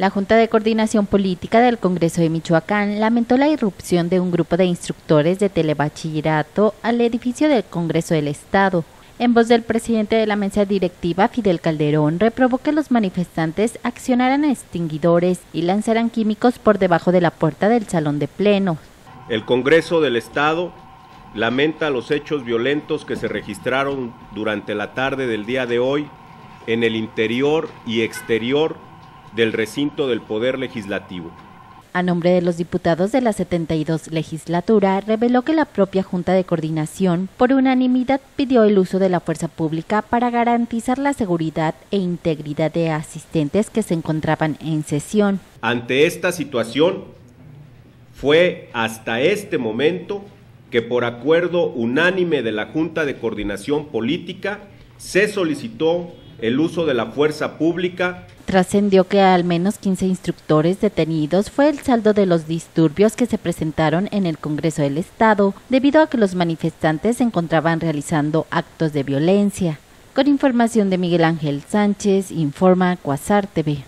La Junta de Coordinación Política del Congreso de Michoacán lamentó la irrupción de un grupo de instructores de telebachillerato al edificio del Congreso del Estado. En voz del presidente de la mesa directiva, Fidel Calderón, reprobó que los manifestantes accionaran extinguidores y lanzaran químicos por debajo de la puerta del salón de pleno. El Congreso del Estado lamenta los hechos violentos que se registraron durante la tarde del día de hoy en el interior y exterior del recinto del Poder Legislativo. A nombre de los diputados de la 72 legislatura, reveló que la propia Junta de Coordinación, por unanimidad, pidió el uso de la fuerza pública para garantizar la seguridad e integridad de asistentes que se encontraban en sesión. Ante esta situación, fue hasta este momento que por acuerdo unánime de la Junta de Coordinación Política se solicitó el uso de la fuerza pública. Trascendió que al menos 15 instructores detenidos fue el saldo de los disturbios que se presentaron en el Congreso del Estado debido a que los manifestantes se encontraban realizando actos de violencia. Con información de Miguel Ángel Sánchez, informa Cuasar TV.